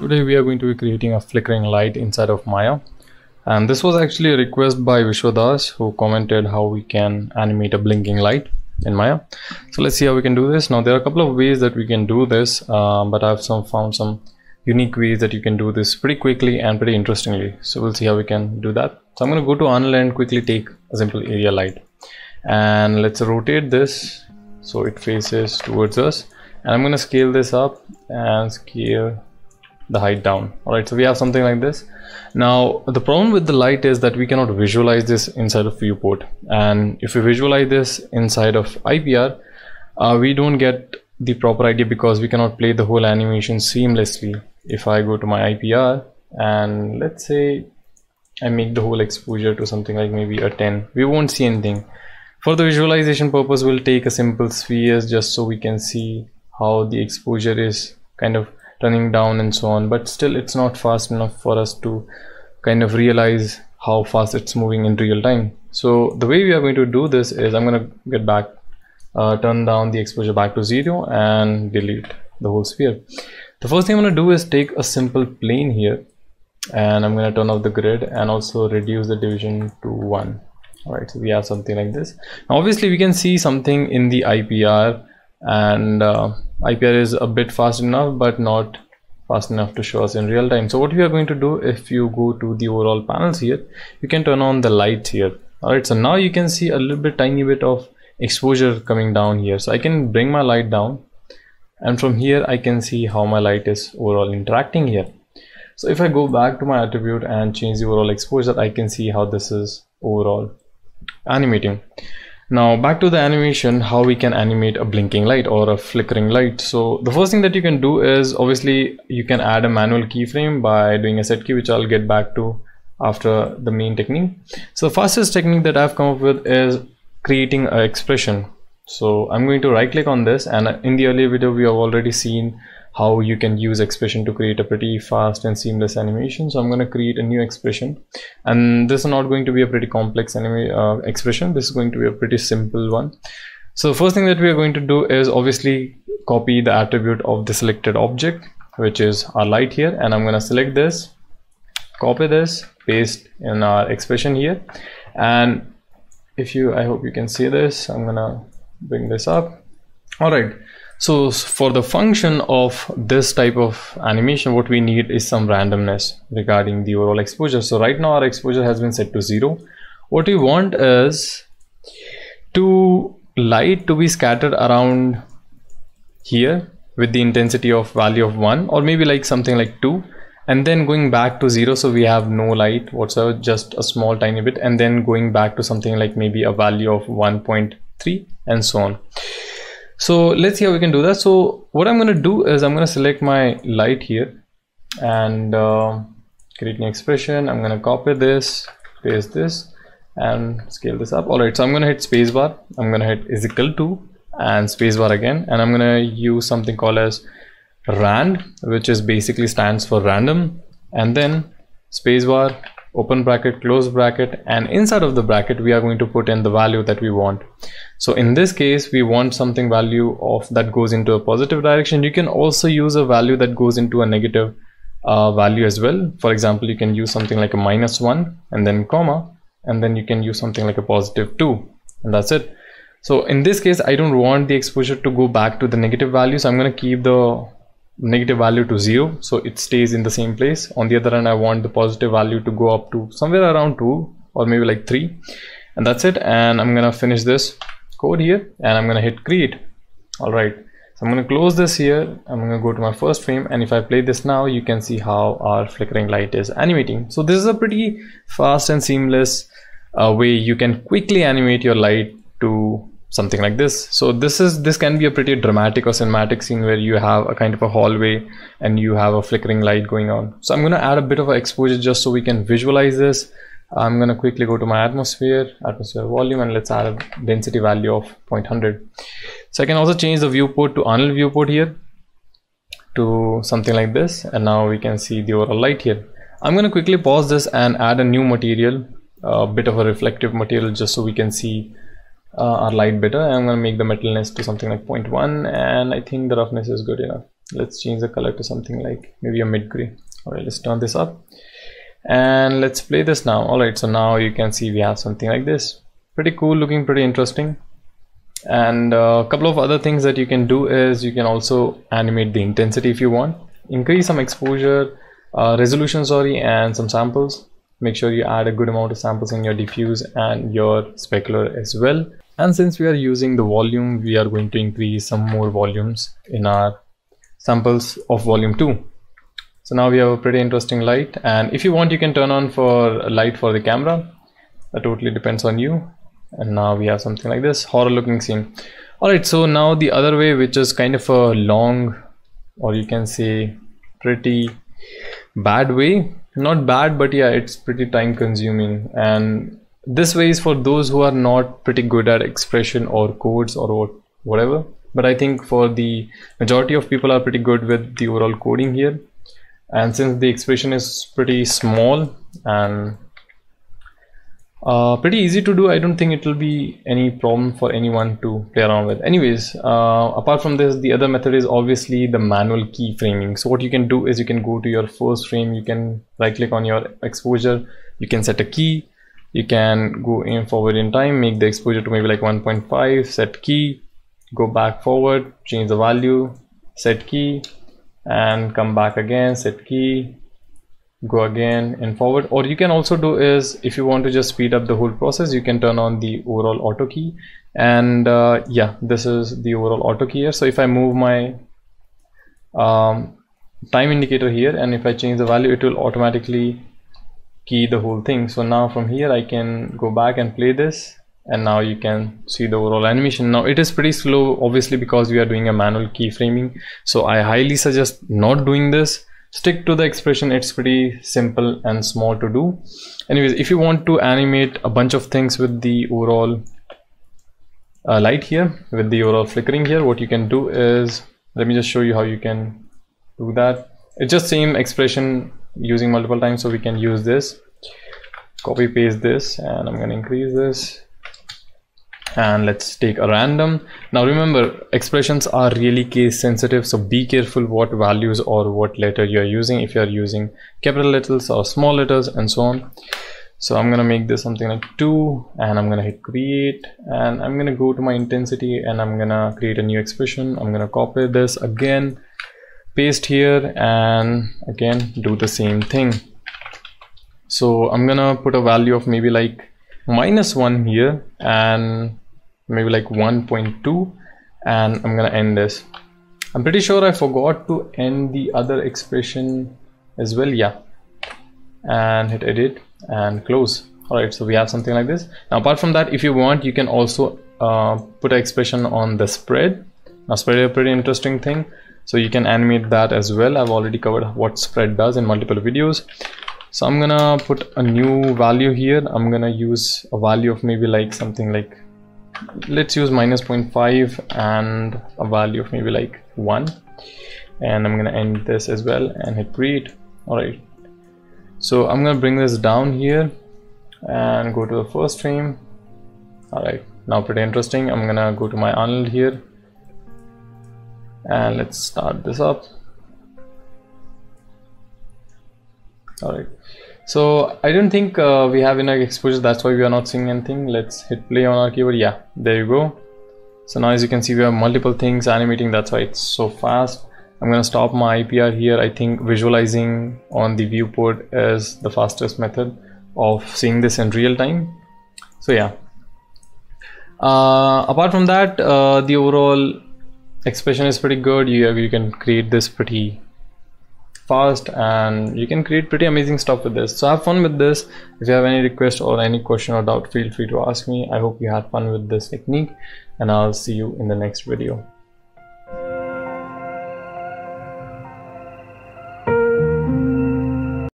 Today we are going to be creating a flickering light inside of Maya and this was actually a request by Vishwadas who commented how we can animate a blinking light in Maya. So let's see how we can do this. Now there are a couple of ways that we can do this um, but I've some found some unique ways that you can do this pretty quickly and pretty interestingly. So we'll see how we can do that. So I'm going to go to Arnold and quickly take a simple area light and let's rotate this so it faces towards us and I'm going to scale this up and scale the height down. All right so we have something like this. Now the problem with the light is that we cannot visualize this inside of viewport. And if we visualize this inside of IPR uh, we don't get the proper idea because we cannot play the whole animation seamlessly. If I go to my IPR and let's say I make the whole exposure to something like maybe a 10 we won't see anything. For the visualization purpose we'll take a simple sphere just so we can see how the exposure is kind of turning down and so on but still it's not fast enough for us to kind of realize how fast it's moving in real time. So the way we are going to do this is I'm going to get back uh, turn down the exposure back to zero and delete the whole sphere. The first thing I'm going to do is take a simple plane here and I'm going to turn off the grid and also reduce the division to 1 all right so we have something like this. Now obviously we can see something in the IPR and uh, IPR is a bit fast enough but not fast enough to show us in real time. So what we are going to do if you go to the overall panels here you can turn on the lights here. All right so now you can see a little bit tiny bit of exposure coming down here. So I can bring my light down and from here I can see how my light is overall interacting here. So if I go back to my attribute and change the overall exposure I can see how this is overall animating now back to the animation how we can animate a blinking light or a flickering light. So the first thing that you can do is obviously you can add a manual keyframe by doing a set key which I'll get back to after the main technique. So the fastest technique that I've come up with is creating an expression. So I'm going to right click on this and in the earlier video we have already seen how you can use expression to create a pretty fast and seamless animation. So i'm going to create a new expression. And this is not going to be a pretty complex anime uh, expression. This is going to be a pretty simple one. So first thing that we are going to do is obviously copy the attribute of the selected object which is our light here. And i'm going to select this copy this paste in our expression here. And if you i hope you can see this. I'm gonna bring this up. All right so for the function of this type of animation, what we need is some randomness regarding the overall exposure. So right now our exposure has been set to zero. What we want is to light to be scattered around here with the intensity of value of one or maybe like something like two and then going back to zero so we have no light whatsoever just a small tiny bit and then going back to something like maybe a value of 1.3 and so on so let's see how we can do that. So what i'm going to do is i'm going to select my light here and uh, create an expression. I'm going to copy this paste this and scale this up. All right so i'm going to hit spacebar. I'm going to hit is equal to and spacebar again. And i'm going to use something called as rand which is basically stands for random. And then spacebar open bracket close bracket and inside of the bracket we are going to put in the value that we want. So in this case we want something value of that goes into a positive direction. You can also use a value that goes into a negative uh, value as well. For example you can use something like a minus one and then comma and then you can use something like a positive two and that's it. So in this case I don't want the exposure to go back to the negative value so I'm going to keep the negative value to zero so it stays in the same place. On the other hand i want the positive value to go up to somewhere around two or maybe like three and that's it. And i'm gonna finish this code here and i'm gonna hit create. All right. So i'm gonna close this here. I'm gonna go to my first frame and if i play this now you can see how our flickering light is animating. So this is a pretty fast and seamless uh, way you can quickly animate your light to something like this. So this is this can be a pretty dramatic or cinematic scene where you have a kind of a hallway and you have a flickering light going on. So i'm going to add a bit of exposure just so we can visualize this. I'm going to quickly go to my atmosphere atmosphere volume and let's add a density value of 0.100 so i can also change the viewport to Arnold viewport here to something like this and now we can see the overall light here. I'm going to quickly pause this and add a new material a bit of a reflective material just so we can see uh, our light better. I'm to make the metalness to something like 0.1 and I think the roughness is good enough. Let's change the color to something like maybe a mid gray. All right let's turn this up. And let's play this now. All right so now you can see we have something like this. Pretty cool looking pretty interesting. And a couple of other things that you can do is you can also animate the intensity if you want. Increase some exposure uh, resolution sorry and some samples make sure you add a good amount of samples in your diffuse and your specular as well. And since we are using the volume we are going to increase some more volumes in our samples of volume 2 so now we have a pretty interesting light. And if you want you can turn on for light for the camera. That totally depends on you. And now we have something like this horror looking scene. All right so now the other way which is kind of a long or you can say pretty bad way not bad but yeah it's pretty time consuming. And this way is for those who are not pretty good at expression or codes or whatever. But i think for the majority of people are pretty good with the overall coding here. And since the expression is pretty small and uh, pretty easy to do. I don't think it will be any problem for anyone to play around with. Anyways uh, apart from this the other method is obviously the manual keyframing so what you can do is you can go to your first frame. You can right click on your exposure. You can set a key. You can go in forward in time make the exposure to maybe like 1.5 set key go back forward change the value set key and come back again set key go again and forward. Or you can also do is if you want to just speed up the whole process you can turn on the overall auto key. And uh, yeah this is the overall auto key here. So if I move my um, time indicator here and if I change the value it will automatically key the whole thing. So now from here I can go back and play this. And now you can see the overall animation. Now it is pretty slow obviously because we are doing a manual keyframing. So I highly suggest not doing this stick to the expression it's pretty simple and small to do. Anyways if you want to animate a bunch of things with the overall uh, light here with the overall flickering here what you can do is let me just show you how you can do that. It's just same expression using multiple times so we can use this. Copy paste this and I'm going to increase this and let's take a random. Now remember expressions are really case sensitive so be careful what values or what letter you're using. If you're using capital letters or small letters and so on. So I'm gonna make this something like 2 and I'm gonna hit create and I'm gonna go to my intensity and I'm gonna create a new expression. I'm gonna copy this again paste here and again do the same thing. So I'm gonna put a value of maybe like minus 1 here and maybe like 1.2 and I'm gonna end this. I'm pretty sure I forgot to end the other expression as well yeah. And hit edit and close. Alright so we have something like this. Now apart from that if you want you can also uh, put an expression on the spread. Now spread is a pretty interesting thing. So you can animate that as well. I've already covered what spread does in multiple videos so I'm gonna put a new value here. I'm gonna use a value of maybe like something like let's use minus 0.5 and a value of maybe like 1 and I'm gonna end this as well and hit create. Alright. So I'm gonna bring this down here and go to the first frame alright. Now pretty interesting. I'm gonna go to my Arnold here. And let's start this up all right. So I don't think uh, we have enough exposure. That's why we are not seeing anything. Let's hit play on our keyboard. Yeah there you go. So now as you can see we have multiple things animating. That's why it's so fast. I'm gonna stop my IPR here. I think visualizing on the viewport is the fastest method of seeing this in real time. So yeah. Uh, apart from that uh, the overall expression is pretty good. You, you can create this pretty fast and you can create pretty amazing stuff with this. So have fun with this. If you have any request or any question or doubt feel free to ask me. I hope you had fun with this technique and i'll see you in the next video